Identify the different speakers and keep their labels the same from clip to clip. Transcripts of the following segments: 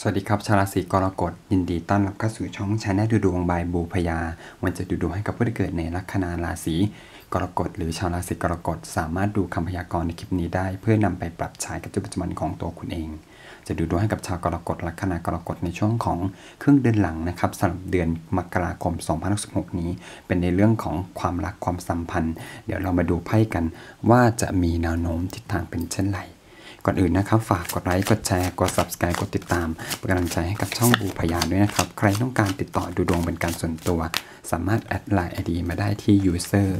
Speaker 1: สวัสดีครับ ชาวราศีกรกฎยินดีต้อนรับเข้าสู่ช่อง channel ดูดวง by บูพยา วันจะดูดวงให้กับผู้ที่เกิดในลัคนาราศีกรกฎหรือชาวราศีกรกฎสามารถดูคำพยากรณ์ในคลิปนี้ได้ เพื่อนำไปปรับใช้กับชีวิตประจำวันของตัวคุณเอง จะดูดวงให้กับชาวกรกฎลัคนากรกฎในช่วงของครึ่งเดือนหลังนะครับสำหรับเดือนมกราคม 2016 นี้ เป็นในเรื่องของความรักความสัมพันธ์ เดี๋ยวเรามาดูไพ่กันว่าจะมีแนวโน้มทิศทางเป็นเช่นไร ก่อนอื่นนะครับฝากกดไลค์กดแชร์กด subscribe กดติดตามเป็นกำลังใจให้กับช่องบูพยาด้วยนะครับ ใครต้องการติดต่อดูดวงเป็นการส่วนตัว สามารถแอดไลน์ ID มาได้ที่ user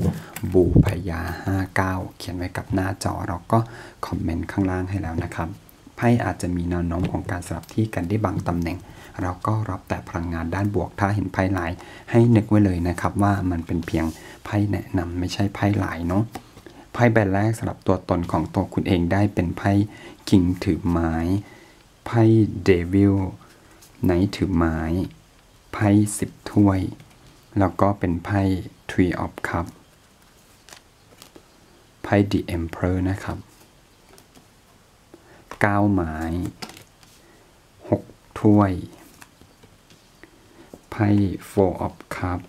Speaker 1: บูพยา 59 เขียนไว้กับหน้าจอเราก็คอมเมนต์ข้างล่างให้แล้วนะครับไพ่อาจจะมีแนวโน้มของการสลับที่กันได้บางตำแหน่ง เราก็รับแต่พลังงานด้านบวกถ้าเห็นไพ่ร้าย ให้นึกไว้เลยนะครับว่ามันเป็นเพียงไพ่แนะนำไม่ใช่ไพ่ร้ายเนาะ ไพ่ใบแรกสำหรับตัวตนของตัวคุณเองได้เป็นไพ่คิงถือไม้ ไพ่เดวิลไนท์ถือไม้ ไพ่สิบถ้วย แล้วก็เป็นไพ่ Tree of Cup ไพ่ The Emperor นะครับเก้าไม้หกถ้วยไพ่ Four of Cup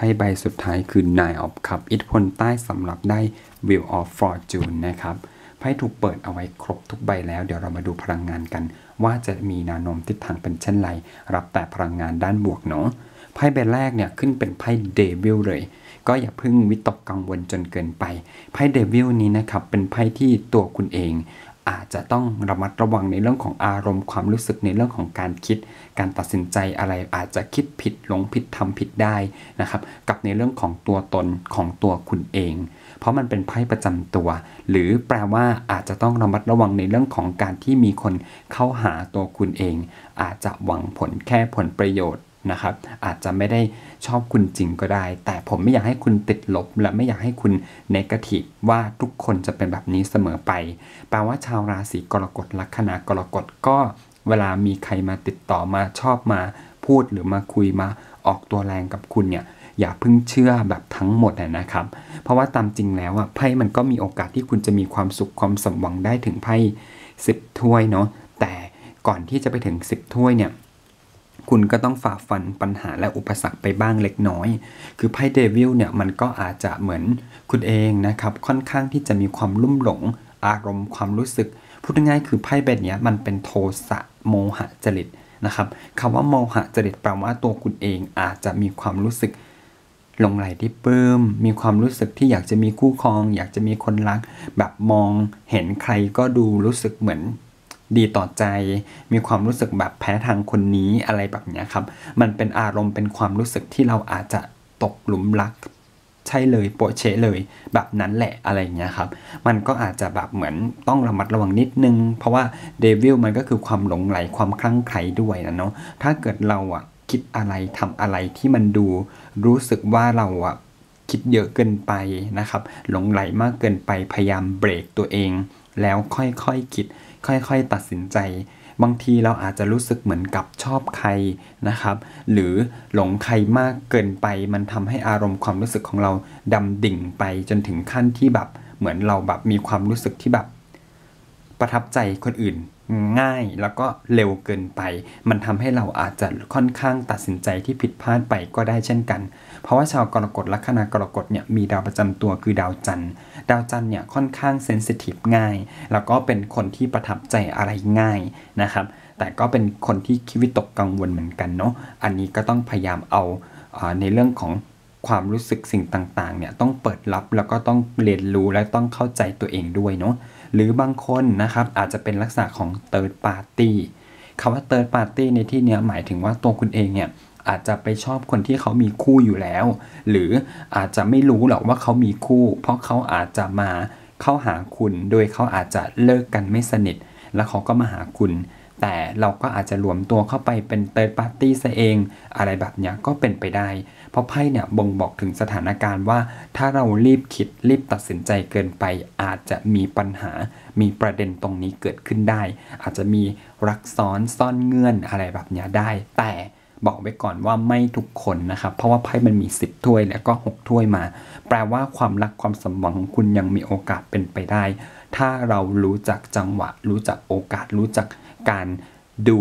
Speaker 1: ไพ่ใบสุดท้ายคือ Nine of Cup อิทธิพลใต้สำหรับได้ Wheel of Fortune นะครับไพ่ถูกเปิดเอาไว้ครบทุกใบแล้ว เดี๋ยวเรามาดูพลังงานกัน ว่าจะมีนวโน้มทิศทางเป็นเช่นไร รับแต่พลังงานด้านบวกเนาะไพ่ใบแรกเนี่ยขึ้นเป็นไพ่เดวิลเลย ก็อย่าเพิ่งวิตกกังวลจนเกินไปไพ่เดวิลนี้นะครับเป็นไพ่ที่ตัวคุณเอง อาจจะต้องระมัดระวังในเรื่องของอารมณ์ความรู้สึกในเรื่องของการคิด การตัดสินใจอะไรอาจจะคิดผิดหลงผิดทำผิดได้นะครับ กับในเรื่องของตัวตนของตัวคุณเอง เพราะมันเป็นไพ่ประจำตัว หรือแปลว่าอาจจะต้องระมัดระวังในเรื่องของการที่มีคนเข้าหาตัวคุณเอง อาจจะหวังผลแค่ผลประโยชน์ นะครับ อาจจะไม่ได้ชอบคุณจริงก็ได้ แต่ผมไม่อยากให้คุณติดลบ และไม่อยากให้คุณเนกาทีฟว่าทุกคนจะเป็นแบบนี้เสมอไป แปลว่าชาวราศีกรกฎลัคนากรกฎก็เวลามีใครมาติดต่อมาชอบมาพูดหรือมาคุยมาออกตัวแรงกับคุณเนี่ยอย่าเพิ่งเชื่อแบบทั้งหมดนะครับ เพราะว่าตามจริงแล้วอะไพ่มันก็มีโอกาสที่คุณจะมีความสุขความสมหวังได้ถึงไพ่สิบถ้วยเนาะแต่ก่อนที่จะไปถึงสิบถ้วยเนี่ย คุณก็ต้องฝ่าฟันปัญหาและอุปสรรคไปบ้างเล็กน้อย คือไพ่เดวิลเนี่ยมันก็อาจจะเหมือนคุณเองนะครับ ค่อนข้างที่จะมีความลุ่มหลง อารมณ์ความรู้สึก พูดง่ายๆคือไพ่ใบนี้มันเป็นโทสะโมหะจริตนะครับคำว่าโมหะจริตแปลว่าตัวคุณเองอาจจะมีความรู้สึกหลงไหลที่ปลื้มมีความรู้สึกที่อยากจะมีคู่ครอง อยากจะมีคนรัก แบบมองเห็นใครก็ดูรู้สึกเหมือน ดีต่อใจ มีความรู้สึกแบบแพ้ทางคนนี้อะไรแบบนี้ครับ มันเป็นอารมณ์เป็นความรู้สึกที่เราอาจจะตกหลุมรัก ใช่เลยโปะเชะเลยแบบนั้นแหละอะไรเงี้ยครับ มันก็อาจจะแบบเหมือนต้องระมัดระวังนิดนึง เพราะว่าเดวิลมันก็คือความหลงไหลความคลั่งไคล้ด้วยนะเนาะถ้าเกิดเราอะคิดอะไรทำอะไรที่มันดู รู้สึกว่าเราอะคิดเยอะเกินไปนะครับ หลงไหลมากเกินไปพยายามเบรกตัวเอง แล้วค่อยๆคคิด ค่อยๆ ตัดสินใจ บางทีเราอาจจะรู้สึกเหมือนกับชอบใครนะครับ หรือหลงใครมากเกินไป มันทำให้อารมณ์ความรู้สึกของเราดำดิ่งไปจนถึงขั้นที่แบบเหมือนเราแบบมีความรู้สึกที่แบบ ประทับใจคนอื่นง่ายแล้วก็เร็วเกินไป มันทำให้เราอาจจะค่อนข้างตัดสินใจที่ผิดพลาดไปก็ได้เช่นกัน เพราะว่าชาวกรกฎลัคนากรกฎเนี่ยมีดาวประจำตัวคือดาวจันทร์ ดาวจันทร์เนี่ยค่อนข้างเซนซิทีฟง่าย แล้วก็เป็นคนที่ประทับใจอะไรง่ายนะครับ แต่ก็เป็นคนที่คิดวิตกกังวลเหมือนกันเนาะ อันนี้ก็ต้องพยายามเอาในเรื่องของความรู้สึกสิ่งต่างๆเนี่ยต้องเปิดรับแล้วก็ต้องเรียนรู้และต้องเข้าใจตัวเองด้วยเนาะหรือบางคนนะครับอาจจะเป็นลักษณะของ third party คำว่า third party ในที่นี้หมายถึงว่าตัวคุณเองเนี่ย อาจจะไปชอบคนที่เขามีคู่อยู่แล้ว หรืออาจจะไม่รู้หรอกว่าเขามีคู่ เพราะเขาอาจจะมาเข้าหาคุณ โดยเขาอาจจะเลิกกันไม่สนิท แล้วเขาก็มาหาคุณ แต่เราก็อาจจะรวมตัวเข้าไปเป็นเติร์ดปาร์ตี้ซะเอง อะไรแบบนี้ก็เป็นไปได้ เพราะไพ่เนี่ยบ่งบอกถึงสถานการณ์ว่า ถ้าเรารีบคิดรีบตัดสินใจเกินไป อาจจะมีปัญหา มีประเด็นตรงนี้เกิดขึ้นได้ อาจจะมีรักซ้อนซ่อนเงื่อนอะไรแบบนี้ได้ แต่ บอกไว้ก่อนว่าไม่ทุกคนนะครับ เพราะว่าไพ่มันมี 10 ถ้วยแล้วก็ 6 ถ้วยมา แปลว่าความรักความสมหวังของคุณยังมีโอกาสเป็นไปได้ ถ้าเรารู้จักจังหวะ รู้จักโอกาส รู้จักการดู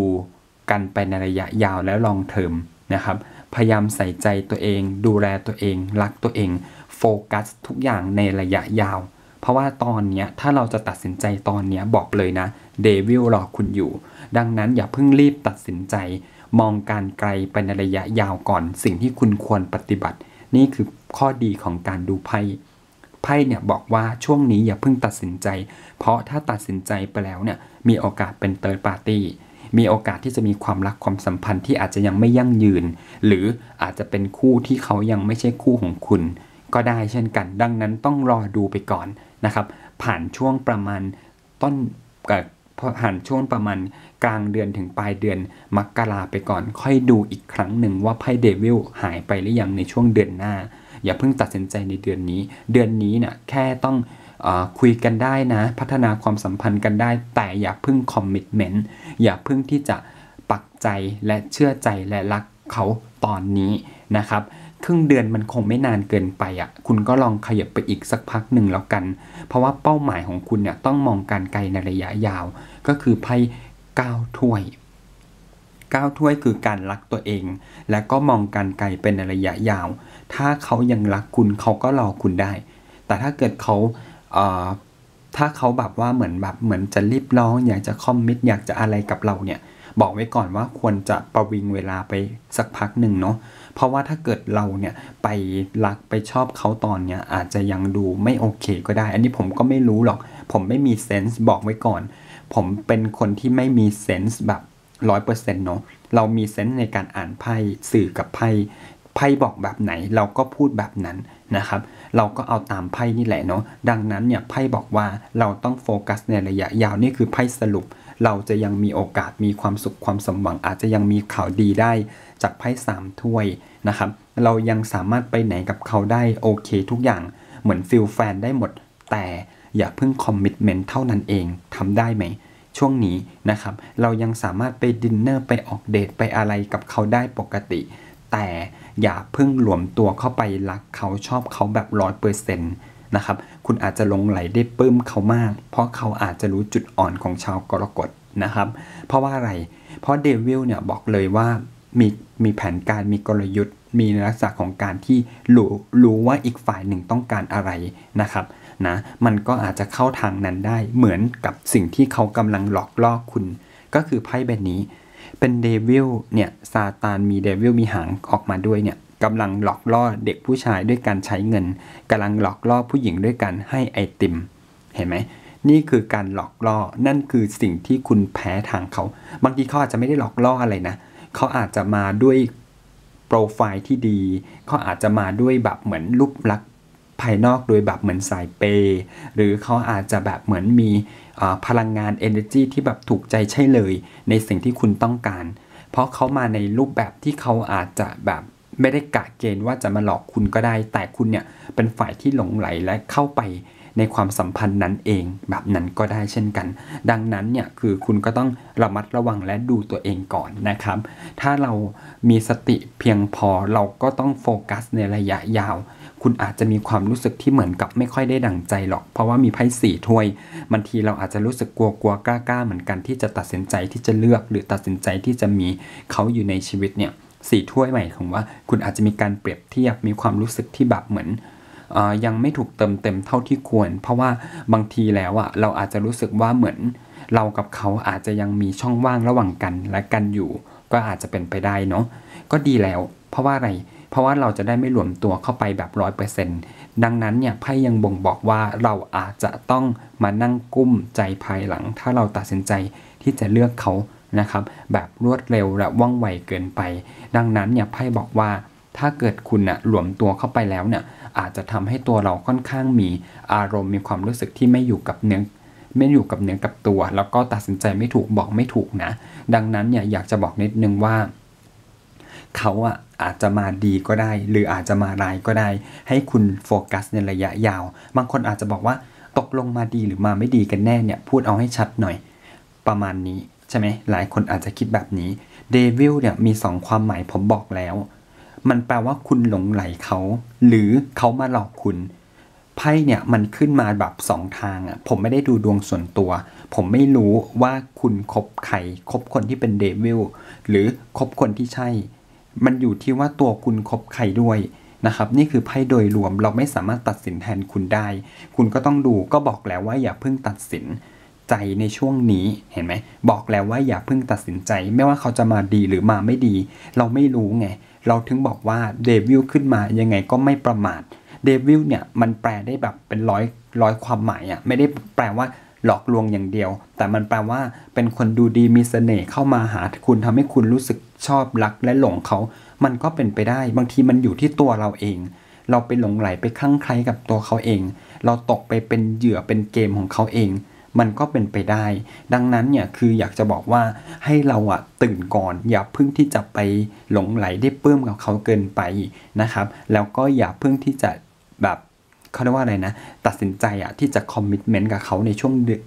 Speaker 1: กันไปในระยะยาวและ long term นะครับ พยายามใส่ใจตัวเอง ดูแลตัวเอง รักตัวเอง โฟกัสทุกอย่างในระยะยาว เพราะว่าตอนนี้ถ้าเราจะตัดสินใจตอนนี้บอกเลยนะ Devil รอคุณอยู่ ดังนั้นอย่าเพิ่งรีบตัดสินใจ มองการไกลไปในระยะยาวก่อน สิ่งที่คุณควรปฏิบัติ นี่คือข้อดีของการดูไพ่ไพ่เนี่ยบอกว่าช่วงนี้อย่าเพิ่งตัดสินใจ เพราะถ้าตัดสินใจไปแล้วเนี่ยมีโอกาสเป็นเติร์ดปาร์ตี้มีโอกาสที่จะมีความรักความสัมพันธ์ที่อาจจะยังไม่ยั่งยืน หรืออาจจะเป็นคู่ที่เขายังไม่ใช่คู่ของคุณ ก็ได้เช่นกัน ดังนั้นต้องรอดูไปก่อนนะครับ ผ่านช่วงประมาณต้น กับผ่านช่วงประมาณกลางเดือนถึงปลายเดือนมกราไปก่อน ค่อยดูอีกครั้งหนึ่งว่าไพ่ Devil หายไปหรือยังในช่วงเดือนหน้า อย่าเพิ่งตัดสินใจในเดือนนี้ เดือนนี้เนี่ยแค่ต้องคุยกันได้นะ พัฒนาความสัมพันธ์กันได้ แต่อย่าเพิ่ง commitment อย่าเพิ่งที่จะปักใจและเชื่อใจและรักเขาตอนนี้นะครับ ครึ่งเดือนมันคงไม่นานเกินไปอะ่ะ คุณก็ลองขยับไปอีกสักพักหนึ่งแล้วกัน เพราะว่าเป้าหมายของคุณเนี่ยต้องมองการไกลในระยะยาว ก็คือไพ่ก้าวถ้วยก้าวถ้วยคือการรักตัวเอง และก็มองการไกลเป็นระยะยาว ถ้าเขายังรักคุณเขาก็รอคุณได้ แต่ถ้าเกิดเขาถ้าเขาแบบว่าเหมือนแบบเหมือนจะรีบร้อง อยากจะคอมมิตอยากจะอะไรกับเราเนี่ย บอกไว้ก่อนว่าควรจะประวิงเวลาไปสักพักหนึ่งเนาะ เพราะว่าถ้าเกิดเราเนี่ยไปรักไปชอบเขาตอนเนี้ยอาจจะยังดูไม่โอเคก็ได้ อันนี้ผมก็ไม่รู้หรอก ผมไม่มีเซนส์บอกไว้ก่อน ผมเป็นคนที่ไม่มีเซนส์แบบร้อยเปอร์เซ็นต์เนาะเรามีเซนส์ในการอ่านไพ่สื่อกับไพ่ไพ่บอกแบบไหนเราก็พูดแบบนั้นนะครับ เราก็เอาตามไพ่นี่แหละเนาะดังนั้นเนี่ยไพ่บอกว่าเราต้องโฟกัสในระยะยาวนี่คือไพ่สรุป เราจะยังมีโอกาสมีความสุขความสมหวังอาจจะยังมีข่าวดีได้ จากไพ่สามถ้วยนะครับเรายังสามารถไปไหนกับเขาได้โอเคทุกอย่างเหมือน feel แฟนได้หมด แต่อย่าเพิ่ง commitment เท่านั้นเองทำได้ไหมช่วงนี้นะครับเรายังสามารถไปดินเนอร์ไปออกเดทไปอะไรกับเขาได้ปกติ แต่อย่าเพิ่งหลวมตัวเข้าไปรักเขาชอบเขาแบบร้อยเปอร์เซ็นต์นะครับคุณอาจจะหลงใหลได้ปลื้มเขามาก เพราะเขาอาจจะรู้จุดอ่อนของชาวกรกฎนะครับ เพราะว่าอะไร เพราะ Devil เนี่ยบอกเลยว่า มีมีแผนการมีกลยุทธ์ มีลักษณะของการที่รู้รู้ว่าอีกฝ่ายหนึ่งต้องการอะไรนะครับนะมันก็อาจจะเข้าทางนั้นได้เหมือนกับสิ่งที่เขากำลังหลอกล่อคุณ ก็คือไพ่ใบนี้ เป็นเดวิลเนี่ยซาตานมีเดวิลมีหางออกมาด้วยเนี่ยกำลังหลอกล่อเด็กผู้ชายด้วยการใช้เงินกำลังหลอกล่อผู้หญิงด้วยการให้ไอติม เห็นไหมนี่คือการหลอกล่อ นั่นคือสิ่งที่คุณแพ้ทางเขา บางทีเขาอาจจะไม่ได้หลอกล่ออะไรนะ เขาอาจจะมาด้วยโปรไฟล์ที่ดีเขาอาจจะมาด้วยแบบเหมือนรูปลักษณ์ภายนอกโดยแบบเหมือนสายเปย์หรือเขาอาจจะแบบเหมือนมีพลังงาน energy ที่แบบถูกใจใช่เลย ในสิ่งที่คุณต้องการ เพราะเขามาในรูปแบบที่เขาอาจจะแบบไม่ได้กะเกณฑ์ว่าจะมาหลอกคุณก็ได้ แต่คุณเนี่ยเป็นฝ่ายที่หลงไหลและเข้าไป ในความสัมพันธ์นั้นเองแบบนั้นก็ได้เช่นกัน ดังนั้นเนี่ยคือคุณก็ต้องระมัดระวังและดูตัวเองก่อนนะครับ ถ้าเรามีสติเพียงพอเราก็ต้องโฟกัสในระยะยาว คุณอาจจะมีความรู้สึกที่เหมือนกับไม่ค่อยได้ดั่งใจหรอก เพราะว่ามีไพ่สี่ถ้วยบางทีเราอาจจะรู้สึกกลัวกลัวกล้ากล้าเหมือนกันที่จะตัดสินใจที่จะเลือกหรือตัดสินใจที่จะมีเขาอยู่ในชีวิตเนี่ยสี่ถ้วยใหม่ของว่า คุณอาจจะมีการเปรียบเทียบมีความรู้สึกที่แบบเหมือน ยังไม่ถูกเติมเต็มเท่าที่ควร เพราะว่าบางทีแล้วอะเราอาจจะรู้สึกว่าเหมือนเรากับเขาอาจจะยังมีช่องว่างระหว่างกันและกันอยู่ ก็อาจจะเป็นไปได้เนาะก็ดีแล้ว เพราะว่าอะไร เพราะว่าเราจะได้ไม่หลวมตัวเข้าไปแบบร้อยเปอร์เซ็นต์ดังนั้นเนี่ยไพ่ยังบ่งบอกว่าเราอาจจะต้องมานั่งกุ้มใจภายหลัง ถ้าเราตัดสินใจที่จะเลือกเขานะครับ แบบรวดเร็วและว่องไวเกินไป ดังนั้นเนี่ยไพ่บอกว่า ถ้าเกิดคุณนะหลวมตัวเข้าไปแล้วเนี่ยอาจจะทำให้ตัวเราค่อนข้างมีอารมณ์มีความรู้สึกที่ไม่อยู่กับเนื้อไม่อยู่กับเนื้อกับตัว แล้วก็ตัดสินใจไม่ถูกบอกไม่ถูกนะ ดังนั้นเนี่ยอยากจะบอกนิดนึงว่า เขาอะอาจจะมาดีก็ได้ หรืออาจจะมาร้ายก็ได้ ให้คุณโฟกัสในระยะยาว บางคนอาจจะบอกว่าตกลงมาดีหรือมาไม่ดีกันแน่เนี่ยพูดเอาให้ชัดหน่อย ประมาณนี้ใช่ไหมหลายคนอาจจะคิดแบบนี้ Devil เนี่ยมี 2 ความหมายผมบอกแล้ว มันแปลว่าคุณหลงใหลเขา หรือเขามาหลอกคุณไพ่เนี่ยมันขึ้นมาแบบสองทางอะ่ะผมไม่ได้ดูดวงส่วนตัว ผมไม่รู้ว่าคุณคบใครคบคนที่เป็น Devil หรือคบคนที่ใช่ มันอยู่ที่ว่าตัวคุณคบใครด้วยนะครับนี่คือไพ่โดยรวมเราไม่สามารถตัดสินแทนคุณได้ คุณก็ต้องดูก็บอกแล้วว่าอย่าเพิ่งตัดสินใจในช่วงนี้เห็นไหมบอกแล้วว่าอย่าเพิ่งตัดสินใจ ไม่ว่าเขาจะมาดีหรือมาไม่ดี เราไม่รู้ไงเราถึงบอกว่าเดวิลขึ้นมายังไงก็ไม่ประมาทเดวิลเนี่ยมันแปลได้แบบเป็นร้อยร้อยความหมายอะ่ะไม่ได้แปลว่าหลอกลวงอย่างเดียว แต่มันแปลว่าเป็นคนดูดีมีเสน่ห์เข้ามาหาคุณทำให้คุณรู้สึกชอบรักและหลงเขา มันก็เป็นไปได้ บางทีมันอยู่ที่ตัวเราเอง เราไปหลงไหลไปคลั่งไคล้กับตัวเขาเอง เราตกไปเป็นเหยื่อเป็นเกมของเขาเอง มันก็เป็นไปได้ ดังนั้นเนี่ยคืออยากจะบอกว่าให้เราอะตื่นก่อน อย่าเพิ่งที่จะไปหลงไหลได้เพิ่มกับเขาเกินไปนะครับ แล้วก็อย่าเพิ่งที่จะแบบเขาเรียกว่าอะไรนะ ตัดสินใจอะที่จะคอมมิชเมนต์กับเขาในช่วงเดือน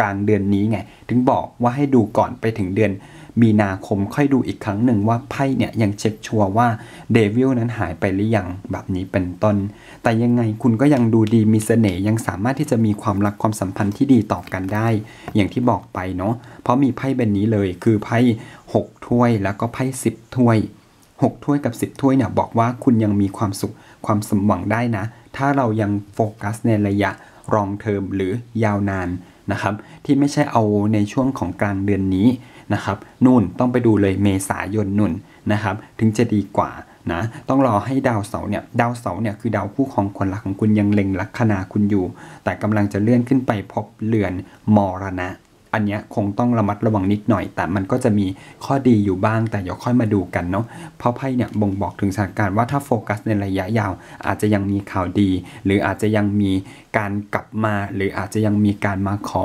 Speaker 1: กลางเดือนนี้ไง ถึงบอกว่าให้ดูก่อนไปถึงเดือน มีนาคมค่อยดูอีกครั้งหนึ่งว่าไพ่เนี่ยยังเช็คชัวร์ว่าเดวิลนั้นหายไปหรือยังแบบนี้เป็นต้น แต่ยังไงคุณก็ยังดูดีมีเสน่ห์ยังสามารถที่จะมีความรักความสัมพันธ์ที่ดีต่อกันได้ อย่างที่บอกไปเนาะเพราะมีไพ่เป็นนี้เลยคือไพ่6ถ้วยแล้วก็ไพ่10ถ้วย 6 ถ้วยกับ 10 ถ้วยเนี่ยบอกว่าคุณยังมีความสุขความสมหวังได้นะ ถ้าเรายังโฟกัสในระยะรองเทอมหรือยาวนานนะครับที่ไม่ใช่เอาในช่วงของกลางเดือนนี้ นะครับนู่นต้องไปดูเลยเมษายนนุ่นนะครับถึงจะดีกว่านะต้องรอให้ดาวเสาร์เนี่ยดาวเสาร์เนี่ยคือดาวคู่ของคนรักของคุณยังเล็งลัคนาคุณอยู่ แต่กำลังจะเลื่อนขึ้นไปพบเรือนมรณะ อันนี้คงต้องระมัดระวังนิดหน่อย แต่มันก็จะมีข้อดีอยู่บ้างแต่เดี๋ยวค่อยมาดูกันเนาะเพราะไพ่เนี่ยบ่งบอกถึงสถานการณ์ว่าถ้าโฟกัสในระยะยาว อาจจะยังมีข่าวดี หรืออาจจะยังมีการกลับมา หรืออาจจะยังมีการมาขอ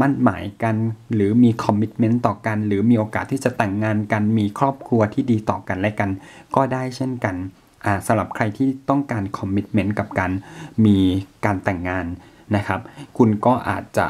Speaker 1: มั่นหมายกัน หรือมี commitment ต่อกัน หรือมีโอกาสที่จะแต่งงานกัน มีครอบครัวที่ดีต่อกันและกัน ก็ได้เช่นกันสำหรับใครที่ต้องการ commitment กับการมีการแต่งงานนะครับ คุณก็อาจจะ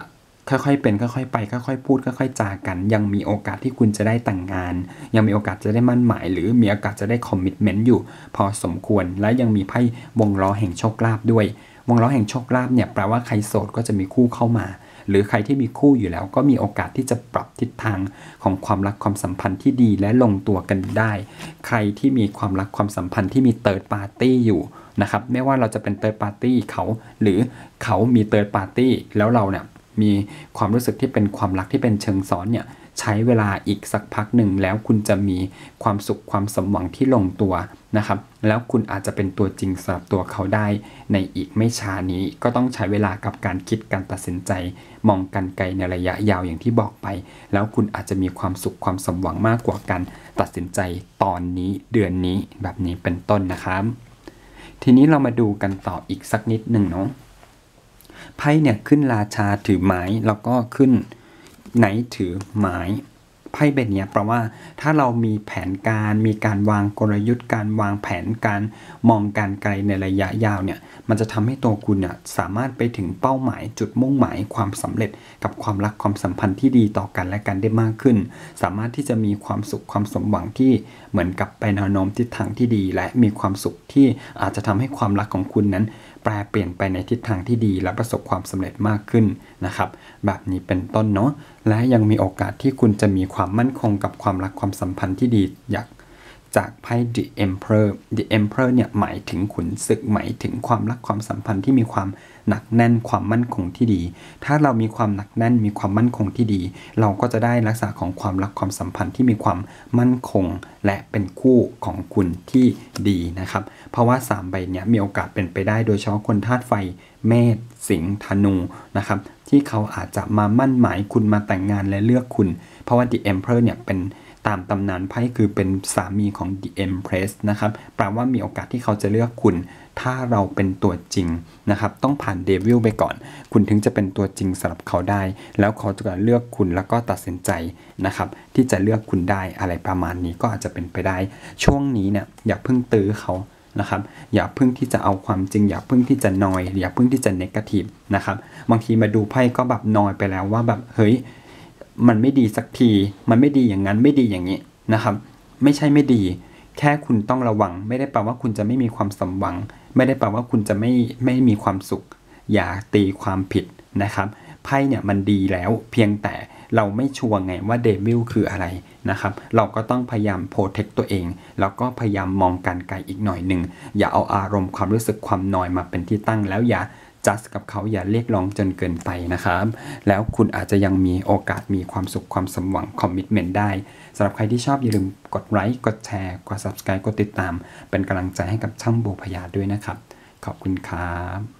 Speaker 1: ค่อยๆ เป็นค่อยๆ ไปค่อยๆ พูดค่อยๆ จากัน ยังมีโอกาสที่คุณจะได้แต่งงาน ยังมีโอกาสจะได้มั่นหมาย หรือมีโอกาสจะได้ commitment อยู่ พอสมควรและยังมีไพ่วงล้อแห่งโชคลาภด้วย วงล้อแห่งโชคลาภเนี่ยแปลว่าใครโสดก็จะมีคู่เข้ามา หรือใครที่มีคู่อยู่แล้ว ก็มีโอกาสที่จะปรับทิศทางของความรักความสัมพันธ์ที่ดีและลงตัวกันได้ ใครที่มีความรักความสัมพันธ์ที่มี third party อยู่นะครับไม่ว่าเราจะเป็น third party เขาหรือเขามี third party แล้วเราเนี่ยมีความรู้สึกที่เป็นความรักที่เป็นเชิงซ้อนเนี่ยใช้เวลาอีกสักพักหนึ่งแล้วคุณจะมีความสุขความสมหวังที่ลงตัวนะครับ แล้วคุณอาจจะเป็นตัวจริงสำหรับตัวเขาได้ ในอีกไม่ช้านี้ก็ต้องใช้เวลากับการคิดการตัดสินใจ มองกันไกลในระยะยาวอย่างที่บอกไป แล้วคุณอาจจะมีความสุขความสมหวังมากกว่าการตัดสินใจตอนนี้เดือนนี้แบบนี้เป็นต้นนะครับ ทีนี้เรามาดูกันต่ออีกสักนิดหนึ่งเนาะไพ่เนี่ยขึ้นราชาถือไม้แล้วก็ขึ้นไหนถือไม้ ไพ่เป็นเนี้ยแปลว่าถ้าเรามีแผนการมีการวางกลยุทธ์การวางแผนการมองการไกลในระยะยาวเนี่ยมันจะทำให้ตัวคุณเนี่ยสามารถไปถึงเป้าหมายจุดมุ่งหมายความสำเร็จกับความรักความสัมพันธ์ที่ดีต่อกันและกันได้มากขึ้น สามารถที่จะมีความสุขความสมหวังที่เหมือนกับไปแนวโน้มทิศทางที่ดี และมีความสุขที่อาจจะทำให้ความรักของคุณนั้น แปลเปลี่ยนไปในทิศทางที่ดีและประสบความสำเร็จมากขึ้นนะครับ แบบนี้เป็นต้นเนาะและยังมีโอกาสที่คุณจะมีความมั่นคงกับความรักความสัมพันธ์ที่ดีอยากจากไพ่ The Emperor The Emperor เนี่ยหมายถึงขุนศึกหมายถึงความรักความสัมพันธ์ที่มีความ หนักแน่นความมั่นคงที่ดี ถ้าเรามีความหนักแน่นมีความมั่นคงที่ดี เราก็จะได้ลักษณะของความรักความสัมพันธ์ที่มีความมั่นคง และเป็นคู่ของคุณที่ดีนะครับ เพราะว่า 3 ใบเนี้ยมีโอกาสเป็นไปได้โดยเฉพาะคนธาตุไฟเมษสิงห์ธนูนะครับที่เขาอาจจะมามั่นหมายคุณมาแต่งงานและเลือกคุณ เพราะว่า The Emperor เนี่ยเป็นตามตำนานไพ่คือเป็นสามีของ The Empress นะครับแปลว่ามีโอกาสที่เขาจะเลือกคุณ ถ้าเราเป็นตัวจริงนะครับ ต้องผ่านเดวิลไปก่อน คุณถึงจะเป็นตัวจริงสำหรับเขาได้ แล้วเขาจะเลือกคุณแล้วก็ตัดสินใจนะครับ ที่จะเลือกคุณได้อะไรประมาณนี้ก็อาจจะเป็นไปได้ ช่วงนี้เนี่ยอย่าเพิ่งตื้อเขานะครับอย่าเพิ่งที่จะเอาความจริง อย่าเพิ่งที่จะนอย อย่าเพิ่งที่จะเนกาทีฟนะครับบางทีมาดูไพ่ก็แบบนอยไปแล้วว่าแบบเฮ้ยมันไม่ดีสักที มันไม่ดีอย่างนั้นไม่ดีอย่างนี้นะครับ ไม่ใช่ไม่ดี แค่คุณต้องระวัง ไม่ได้แปลว่าคุณจะไม่มีความสมหวัง ไม่ได้แปลว่าคุณจะไม่ไม่มีความสุข อย่าตีความผิดนะครับไพ่เนี่ยมันดีแล้วเพียงแต่เราไม่ชัวร์ไงว่าเดวิลคืออะไรนะครับ เราก็ต้องพยายามโปรเทคตัวเอง แล้วก็พยายามมองการไกลอีกหน่อยหนึ่ง อย่าเอาอารมณ์ความรู้สึกความนอยมาเป็นที่ตั้งแล้วอย่า จัดกับเขาอย่าเรียกร้องจนเกินไปนะครับ แล้วคุณอาจจะยังมีโอกาสมีความสุขความสมหวังคอมมิชเมนต์ได้สำหรับใครที่ชอบอย่าลืมกดไลค์กดแชร์กด subscribe กดติดตาม เป็นกำลังใจให้กับช่างโบพยาด้วยนะครับ ขอบคุณครับ